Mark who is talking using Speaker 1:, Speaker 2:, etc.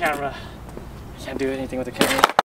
Speaker 1: camera. I can't do anything with the camera.